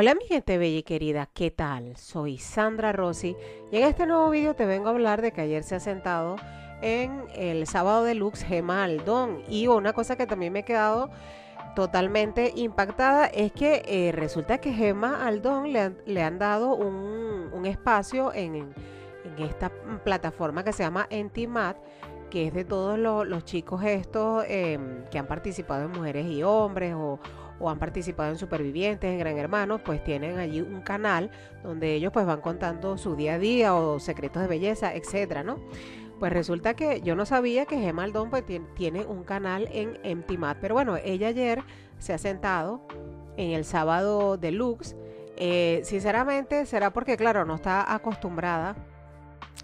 Hola mi gente bella y querida, ¿qué tal? Soy Sandra Rossi y en este nuevo vídeo te vengo a hablar de que ayer se ha sentado en el sábado deluxe Gema Aldón y una cosa que también me he quedado totalmente impactada es que eh, resulta que Gema Aldón le han, dado un, espacio en, esta plataforma que se llama Entimat que es de todos los, chicos estos em, que han participado en Mujeres y Hombres o, o han participado en Supervivientes, en Gran Hermano, pues tienen allí un canal donde ellos pues van contando su día a día o secretos de belleza, etcétera, ¿no? Pues resulta que yo no sabía que Gemma Aldón pues, tiene un canal en Empty Mat, pero bueno, ella ayer se ha sentado en el sábado deluxe. Eh, sinceramente será porque, claro, no está acostumbrada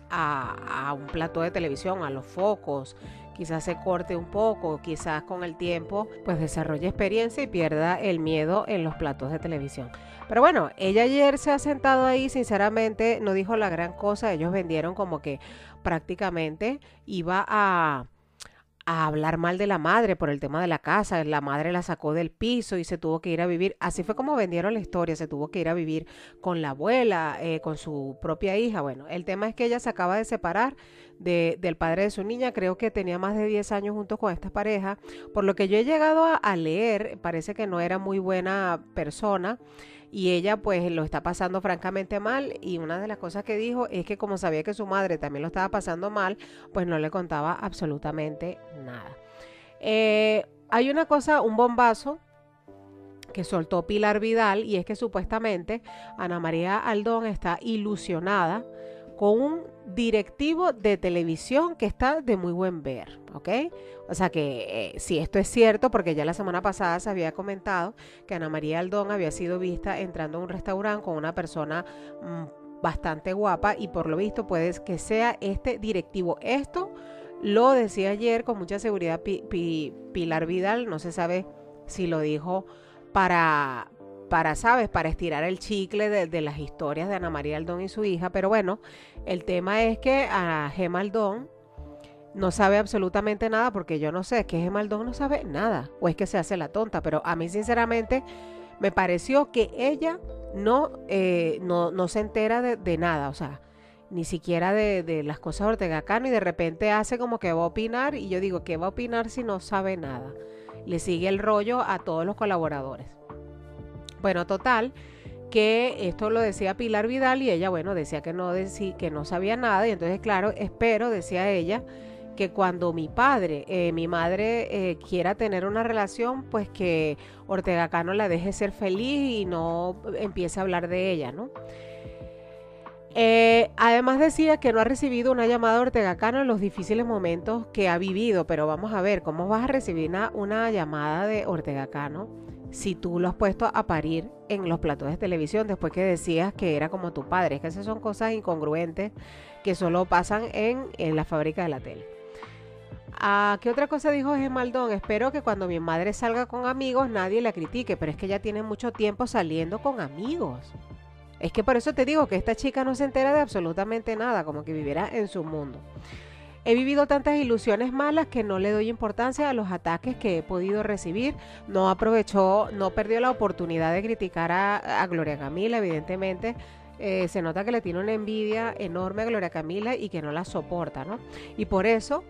a, a un plato de televisión, a los focos, quizás se corte un poco, quizás con el tiempo pues desarrolle experiencia y pierda el miedo en los platos de televisión. Pero bueno, ella ayer se ha sentado ahí, sinceramente no dijo la gran cosa, ellos vendieron como que prácticamente iba a a hablar mal de la madre por el tema de la casa. La madre la sacó del piso y se tuvo que ir a vivir. Así fue como vendieron la historia. Se tuvo que ir a vivir con la abuela, eh, con su propia hija. Bueno, el tema es que ella se acaba de separar de, del padre de su niña. Creo que tenía más de 10 años junto con esta pareja. Por lo que yo he llegado a leer, parece que no era muy buena persona y ella pues lo está pasando francamente mal y una de las cosas que dijo es que como sabía que su madre también lo estaba pasando mal, pues no le contaba absolutamente nada. Eh, hay una cosa, un bombazo que soltó Pilar Vidal y es que supuestamente Ana María Aldón está ilusionada con un directivo de televisión que está de muy buen ver, ¿ok? O sea que eh, si esto es cierto, porque ya la semana pasada se había comentado que Ana María Aldón había sido vista entrando a un restaurante con una persona mm, bastante guapa y por lo visto puede que sea este directivo. Esto lo decía ayer con mucha seguridad Pilar Vidal, no se sabe si lo dijo para, para, ¿sabes? Para estirar el chicle de, las historias de Ana María Aldón y su hija. Pero bueno, el tema es que a Gemma Aldón no sabe absolutamente nada porque yo no sé, es que Gemma Aldón no sabe nada o es que se hace la tonta. Pero a mí sinceramente me pareció que ella no, eh, no, no, se entera de, nada, o sea, ni siquiera de, de, las cosas de Ortega Cano y de repente hace como que va a opinar y yo digo, ¿qué va a opinar si no sabe nada? Le sigue el rollo a todos los colaboradores. Bueno, total, que esto lo decía Pilar Vidal y ella, bueno, decía que no, decía, que no sabía nada y entonces, claro, espero, decía ella, que cuando mi padre, eh, mi madre eh, quiera tener una relación, pues que Ortega Cano la deje ser feliz y no empiece a hablar de ella, ¿no? Eh, además decía que no ha recibido una llamada de Ortega Cano en los difíciles momentos que ha vivido, pero vamos a ver, ¿cómo vas a recibir una llamada de Ortega Cano? Si tú lo has puesto a parir en los platos de televisión después que decías que era como tu padre. Es que esas son cosas incongruentes que solo pasan en, la fábrica de la tele. Ah, ¿Qué otra cosa dijo Gemaldón? Espero que cuando mi madre salga con amigos nadie la critique, pero es que ella tiene mucho tiempo saliendo con amigos. Es que por eso te digo que esta chica no se entera de absolutamente nada, como que viviera en su mundo. He vivido tantas ilusiones malas que no le doy importancia a los ataques que he podido recibir. No aprovechó, no perdió la oportunidad de criticar a, Gloria Camila, evidentemente. Eh, se nota que le tiene una envidia enorme a Gloria Camila y que no la soporta, ¿no? Y por eso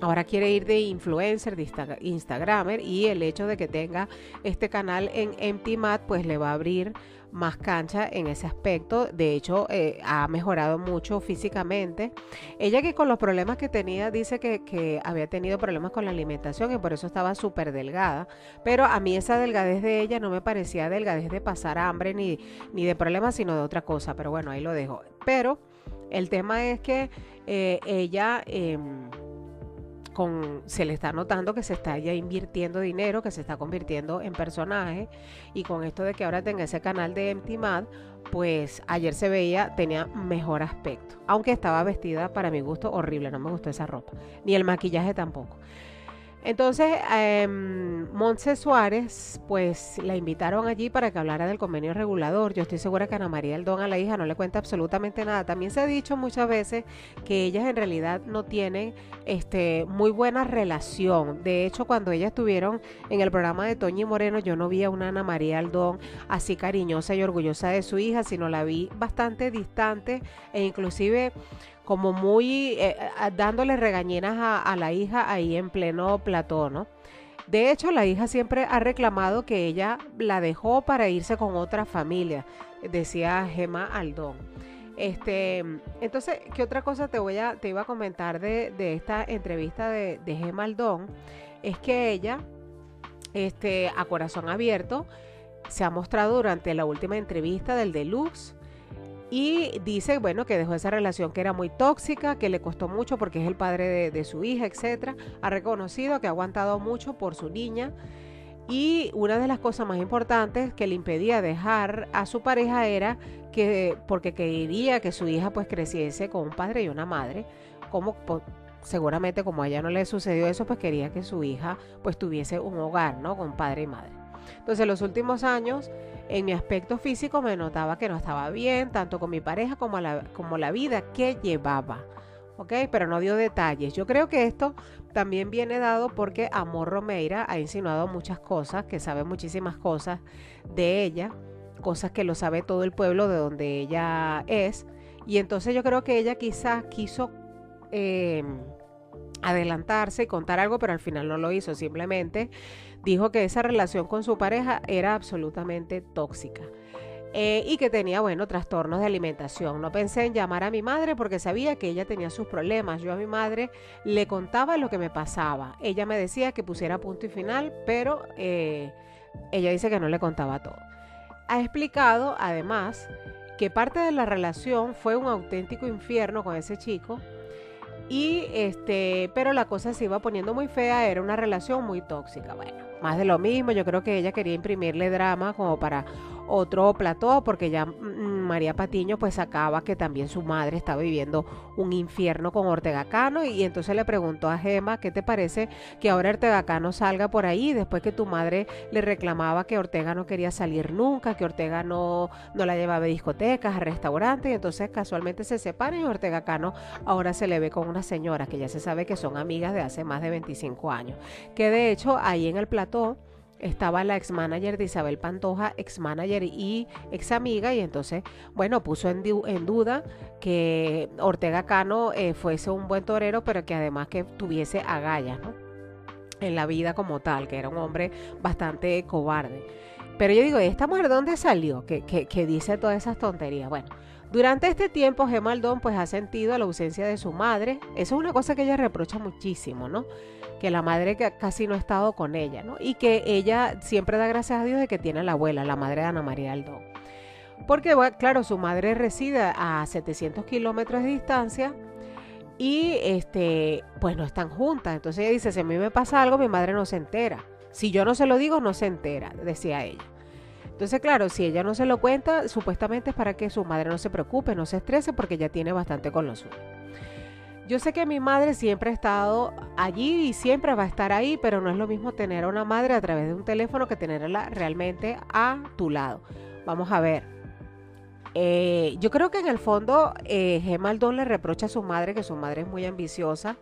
Ahora quiere ir de influencer, de Instagramer y el hecho de que tenga este canal en Empty Mat pues le va a abrir más cancha en ese aspecto. De hecho, eh, ha mejorado mucho físicamente. Ella que con los problemas que tenía dice que, había tenido problemas con la alimentación y por eso estaba súper delgada. Pero a mí esa delgadez de ella no me parecía delgadez de pasar hambre ni, ni de problemas, sino de otra cosa. Pero bueno, ahí lo dejo. Pero el tema es que eh, ella... Em, se le está notando que se está ya invirtiendo dinero, que se está convirtiendo en personaje. Y con esto de que ahora tenga ese canal de Empty Mad, pues ayer se veía, tenía mejor aspecto, aunque estaba vestida para mi gusto horrible, no me gustó esa ropa, ni el maquillaje tampoco. Entonces, eh, Montse Suárez, pues la invitaron allí para que hablara del convenio regulador. Yo estoy segura que Ana María Aldón a la hija no le cuenta absolutamente nada. También se ha dicho muchas veces que ellas en realidad no tienen este, muy buena relación. De hecho, cuando ellas estuvieron en el programa de Toñi Moreno, yo no vi a una Ana María Aldón así cariñosa y orgullosa de su hija, sino la vi bastante distante e inclusive como muy eh, dándole regañinas a, la hija ahí en pleno plató, ¿no? De hecho, la hija siempre ha reclamado que ella la dejó para irse con otra familia, decía Gema Aldón. Este, entonces, ¿qué otra cosa te voy a, te iba a comentar de, esta entrevista de, de Gema Aldón? Es que ella, este, a corazón abierto, se ha mostrado durante la última entrevista del Deluxe y dice, bueno, que dejó esa relación que era muy tóxica, que le costó mucho porque es el padre de, su hija, etc. Ha reconocido que ha aguantado mucho por su niña. Y una de las cosas más importantes que le impedía dejar a su pareja era que, porque quería que su hija pues creciese con un padre y una madre, como seguramente como a ella no le sucedió eso, pues quería que su hija pues tuviese un hogar, ¿no? Con padre y madre. Entonces, en los últimos años, en mi aspecto físico me notaba que no estaba bien, tanto con mi pareja como la, como la vida que llevaba. ¿Ok? Pero no dio detalles. Yo creo que esto también viene dado porque Amor Romeira ha insinuado muchas cosas, que sabe muchísimas cosas de ella, cosas que lo sabe todo el pueblo de donde ella es. Y entonces yo creo que ella quizás quiso em, adelantarse y contar algo, pero al final no lo hizo. Simplemente dijo que esa relación con su pareja era absolutamente tóxica. Eh, y que tenía, bueno, trastornos de alimentación. No pensé en llamar a mi madre porque sabía que ella tenía sus problemas. Yo a mi madre le contaba lo que me pasaba. Ella me decía que pusiera punto y final, pero eh, ella dice que no le contaba todo. Ha explicado, además, que parte de la relación fue un auténtico infierno con ese chico y este, pero la cosa se iba poniendo muy fea, era una relación muy tóxica. Bueno, más de lo mismo, yo creo que ella quería imprimirle drama como para otro plató, porque ya mm, María Patiño pues sacaba que también su madre estaba viviendo un infierno con Ortega Cano y, entonces le preguntó a Gema, ¿qué te parece que ahora Ortega Cano salga por ahí después que tu madre le reclamaba que Ortega no quería salir nunca, que Ortega no, no la llevaba a discotecas, a restaurantes y entonces casualmente se separan y Ortega Cano ahora se le ve con una señora que ya se sabe que son amigas de hace más de 25 años, que de hecho ahí en el plató estaba la ex manager de Isabel Pantoja, ex manager y ex amiga, y entonces, bueno, puso en, duda que Ortega Cano eh, fuese un buen torero, pero que además que tuviese agallas. En la vida como tal, que era un hombre bastante cobarde. Pero yo digo, ¿esta mujer dónde salió? Que, que dice todas esas tonterías. Bueno, durante este tiempo, Gemaldón pues ha sentido la ausencia de su madre. Eso es una cosa que ella reprocha muchísimo, ¿no? Que la madre casi no ha estado con ella, ¿no? Y que ella siempre da gracias a Dios de que tiene a la abuela, la madre de Ana María Aldón. Porque, claro, su madre reside a 700 kilómetros de distancia y, este, pues no están juntas. Entonces ella dice, si a mí me pasa algo, mi madre no se entera. Si yo no se lo digo, no se entera, decía ella. Entonces, claro, si ella no se lo cuenta, supuestamente es para que su madre no se preocupe, no se estrese, porque ya tiene bastante con lo suyo. Yo sé que mi madre siempre ha estado allí y siempre va a estar ahí, pero no es lo mismo tener a una madre a través de un teléfono que tenerla realmente a tu lado. Vamos a ver. Eh, yo creo que en el fondo eh, Gemaldón le reprocha a su madre que su madre es muy ambiciosa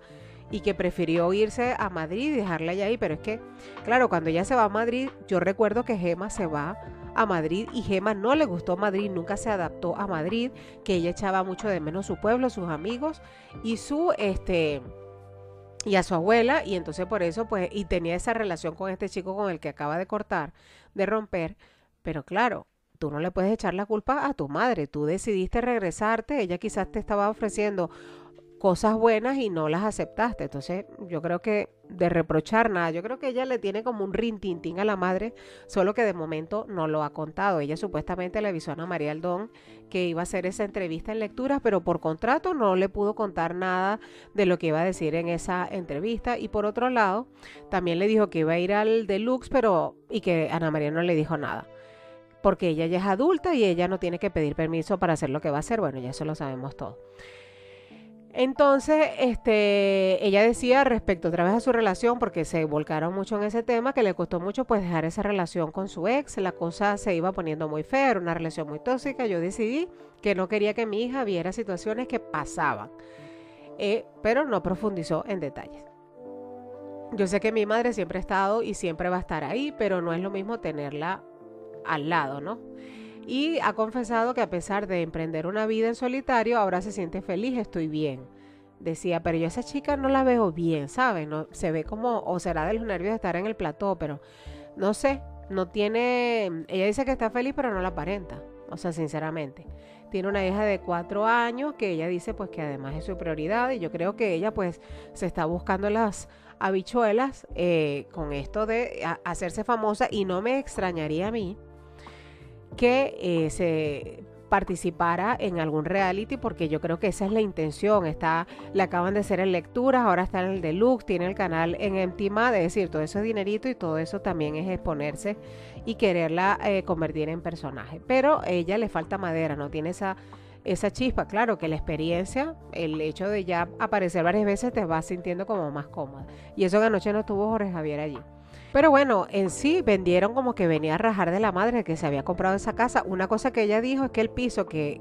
y que prefirió irse a Madrid y dejarla allá ahí. Pero es que, claro, cuando ella se va a Madrid, yo recuerdo que Gema se va a Madrid y Gema no le gustó Madrid, nunca se adaptó a Madrid, que ella echaba mucho de menos su pueblo, sus amigos y su este y a su abuela y entonces por eso pues y tenía esa relación con este chico con el que acaba de cortar, de romper, pero claro, tú no le puedes echar la culpa a tu madre, tú decidiste regresarte, ella quizás te estaba ofreciendo cosas buenas y no las aceptaste. Entonces, yo creo que de reprochar nada, yo creo que ella le tiene como un rintintín a la madre, solo que de momento no lo ha contado. Ella supuestamente le avisó a Ana María Aldón que iba a hacer esa entrevista en lecturas, pero por contrato no le pudo contar nada de lo que iba a decir en esa entrevista. Y por otro lado, también le dijo que iba a ir al deluxe, pero y que Ana María no le dijo nada porque ella ya es adulta y ella no tiene que pedir permiso para hacer lo que va a hacer. Bueno, ya eso lo sabemos todo. Entonces, este, ella decía respecto otra vez a su relación, porque se volcaron mucho en ese tema, que le costó mucho pues dejar esa relación con su ex, la cosa se iba poniendo muy fea, era una relación muy tóxica, yo decidí que no quería que mi hija viera situaciones que pasaban, eh, pero no profundizó en detalles. Yo sé que mi madre siempre ha estado y siempre va a estar ahí, pero no es lo mismo tenerla al lado, ¿no? Y ha confesado que a pesar de emprender una vida en solitario, ahora se siente feliz, estoy bien. Decía, pero yo a esa chica no la veo bien, ¿sabes? No, se ve como, o será de los nervios de estar en el plató, pero no sé, no tiene, ella dice que está feliz, pero no la aparenta, o sea, sinceramente. Tiene una hija de cuatro años que ella dice pues que además es su prioridad y yo creo que ella pues se está buscando las habichuelas eh, con esto de hacerse famosa y no me extrañaría a mí que eh, se participara en algún reality porque yo creo que esa es la intención. Está, le acaban de hacer en lecturas, ahora está en el deluxe, tiene el canal en Emtima, es decir, todo eso es dinerito y todo eso también es exponerse y quererla eh, convertir en personaje. Pero ella le falta madera, no tiene esa esa chispa, claro que la experiencia, el hecho de ya aparecer varias veces te va sintiendo como más cómoda. Y eso que anoche no estuvo Jorge Javier allí. Pero bueno, en sí vendieron como que venía a rajar de la madre que se había comprado esa casa. Una cosa que ella dijo es que el piso que,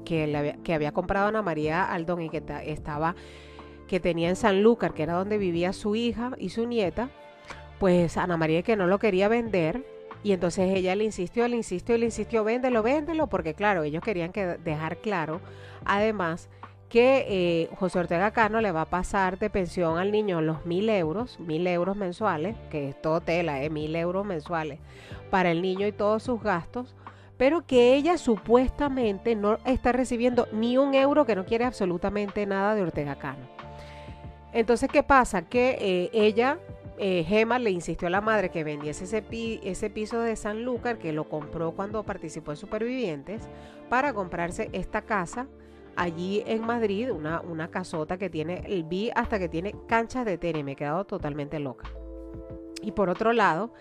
había, comprado Ana María Aldón y que estaba, que tenía en San Lúcar, que era donde vivía su hija y su nieta, pues Ana María que no lo quería vender. Y entonces ella le insistió, le insistió, le insistió, véndelo, véndelo, porque claro, ellos querían que dejar claro, además, que eh, José Ortega Cano le va a pasar de pensión al niño los mil euros, mil euros mensuales, que es todo tela, eh, mil euros mensuales para el niño y todos sus gastos, pero que ella supuestamente no está recibiendo ni un euro, que no quiere absolutamente nada de Ortega Cano. Entonces, ¿qué pasa? Que eh, ella, eh, Gema, le insistió a la madre que vendiese ese, ese piso de San Lúcar, que lo compró cuando participó en Supervivientes, para comprarse esta casa allí en Madrid, una, una casota que tiene, vi hasta que tiene canchas de tenis, me he quedado totalmente loca. Y por otro lado,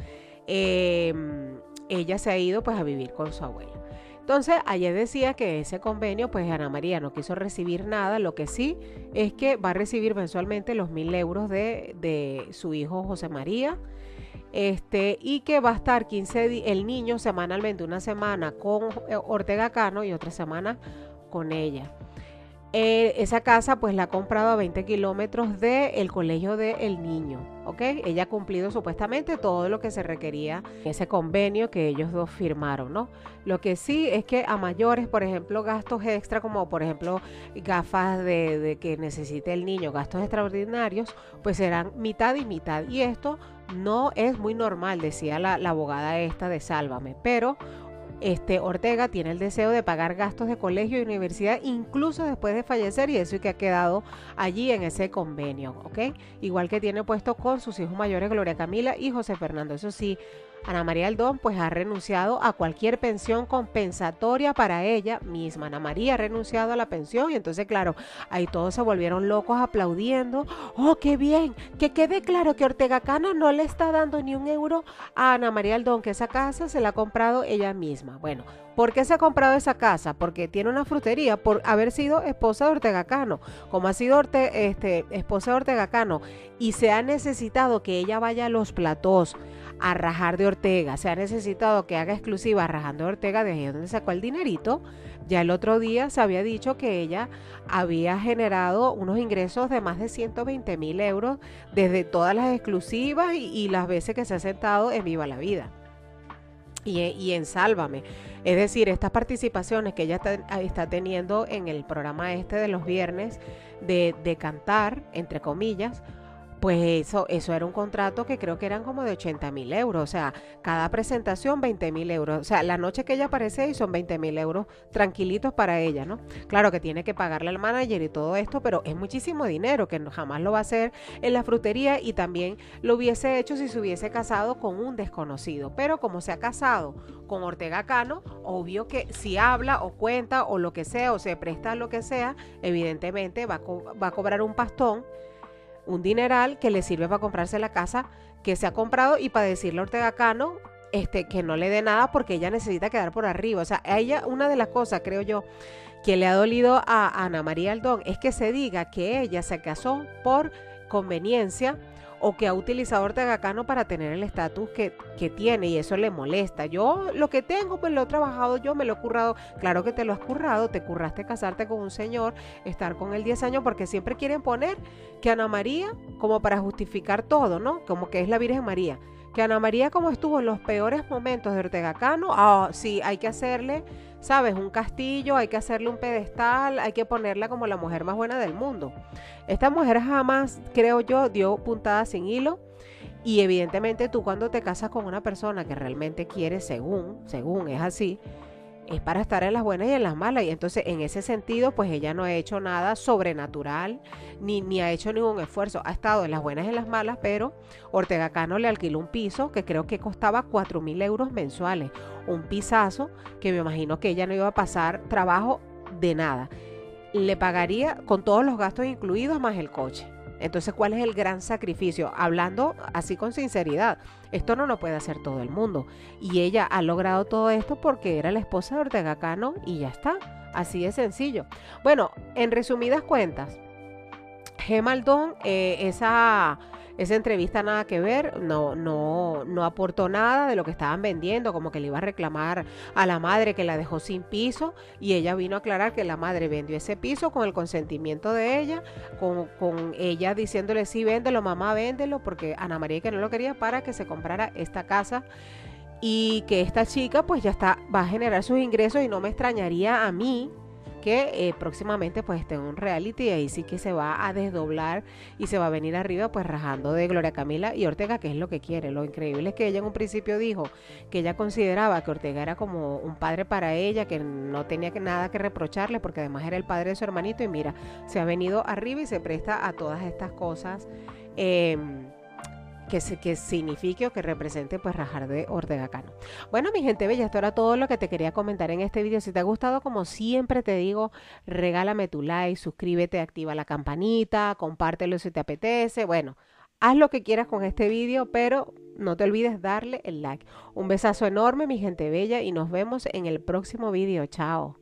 em, ella se ha ido pues a vivir con su abuela. Entonces, ayer decía que ese convenio, pues Ana María no quiso recibir nada, lo que sí es que va a recibir mensualmente los mil euros de, de su hijo José María, este, y que va a estar 15 el niño semanalmente, una semana con eh, Ortega Cano y otra semana con ella. Eh, esa casa pues la ha comprado a 20 kilómetros del colegio del niño, ¿ok? Ella ha cumplido supuestamente todo lo que se requería en ese convenio que ellos dos firmaron, ¿no? Lo que sí es que a mayores, por ejemplo, gastos extra como por ejemplo gafas de, que necesite el niño, gastos extraordinarios, pues serán mitad y mitad. Y esto no es muy normal, decía la, la abogada esta de Sálvame, pero este, Ortega tiene el deseo de pagar gastos de colegio y universidad incluso después de fallecer y eso que ha quedado allí en ese convenio, ¿ok? Igual que tiene puesto con sus hijos mayores Gloria Camila y José Fernando. Eso sí, Ana María Aldón pues ha renunciado a cualquier pensión compensatoria para ella misma. Ana María ha renunciado a la pensión y entonces claro, ahí todos se volvieron locos aplaudiendo. Oh, qué bien, que quede claro que Ortega Cano no le está dando ni un euro a Ana María Aldón, que esa casa se la ha comprado ella misma. Bueno, ¿Por qué se ha comprado esa casa? Porque tiene una frutería por haber sido esposa de Ortega Cano. Como ha sido este, esposa de Ortega Cano y se ha necesitado que ella vaya a los platós a rajar de Ortega, se ha necesitado que haga exclusiva rajando de Ortega, de ahí donde sacó el dinerito. Ya el otro día se había dicho que ella había generado unos ingresos de más de 120 mil euros desde todas las exclusivas y, las veces que se ha sentado en Viva la Vida y, en Sálvame. Es decir, estas participaciones que ella está, teniendo en el programa este de los viernes de, de cantar, entre comillas, pues eso, eso era un contrato que creo que eran como de 80 mil euros, o sea, cada presentación 20 mil euros, o sea, la noche que ella aparece y son 20 mil euros tranquilitos para ella, ¿no? Claro que tiene que pagarle al manager y todo esto, pero es muchísimo dinero que jamás lo va a hacer en la frutería y también lo hubiese hecho si se hubiese casado con un desconocido, pero como se ha casado con Ortega Cano, obvio que si habla o cuenta o lo que sea o se presta lo que sea, evidentemente va va a cobrar un pastón un dineral que le sirve para comprarse la casa que se ha comprado y para decirle a Ortega Cano este, que no le dé nada porque ella necesita quedar por arriba. O sea, ella, una de las cosas, creo yo, que le ha dolido a Ana María Aldón es que se diga que ella se casó por conveniencia o que ha utilizado Ortega Cano para tener el estatus que, que, tiene y eso le molesta. Yo lo que tengo, pues lo he trabajado yo, me lo he currado. Claro que te lo has currado, te curraste casarte con un señor, estar con él 10 años, porque siempre quieren poner que Ana María, como para justificar todo, ¿no? Como que es la Virgen María. Que Ana María, como estuvo en los peores momentos de Ortega Cano, ah, sí, hay que hacerle ¿sabes? Un castillo, hay que hacerle un pedestal, hay que ponerla como la mujer más buena del mundo. Esta mujer jamás, creo yo, dio puntada sin hilo. Y evidentemente tú cuando te casas con una persona que realmente quiere, según, según es así, es para estar en las buenas y en las malas. Y entonces, en ese sentido, pues ella no ha hecho nada sobrenatural, ni, ni ha hecho ningún esfuerzo. Ha estado en las buenas y en las malas, pero Ortega Cano le alquiló un piso que creo que costaba 4 mil euros mensuales. Un pisazo que me imagino que ella no iba a pasar trabajo de nada. Le pagaría con todos los gastos incluidos más el coche. Entonces, ¿cuál es el gran sacrificio? Hablando así con sinceridad, esto no lo puede hacer todo el mundo. Y ella ha logrado todo esto porque era la esposa de Ortega Cano y ya está. Así de sencillo. Bueno, en resumidas cuentas, Gemaldón, eh, esa esa entrevista nada que ver, no, no, no aportó nada de lo que estaban vendiendo, como que le iba a reclamar a la madre que la dejó sin piso y ella vino a aclarar que la madre vendió ese piso con el consentimiento de ella, con, con ella diciéndole sí, véndelo, mamá, véndelo, porque Ana María que no lo quería para que se comprara esta casa y que esta chica pues ya está, va a generar sus ingresos y no me extrañaría a mí que eh, próximamente pues esté en un reality y ahí sí que se va a desdoblar y se va a venir arriba pues rajando de Gloria Camila y Ortega, que es lo que quiere. Lo increíble es que ella en un principio dijo que ella consideraba que Ortega era como un padre para ella, que no tenía nada que reprocharle porque además era el padre de su hermanito y mira, se ha venido arriba y se presta a todas estas cosas. Eh, que, que signifique o que represente pues rajar de Ortega Cano. Bueno, mi gente bella, esto era todo lo que te quería comentar en este video. Si te ha gustado, como siempre te digo, regálame tu like, suscríbete, activa la campanita, compártelo si te apetece. Bueno, haz lo que quieras con este video, pero no te olvides darle el like. Un besazo enorme, mi gente bella, y nos vemos en el próximo video. Chao.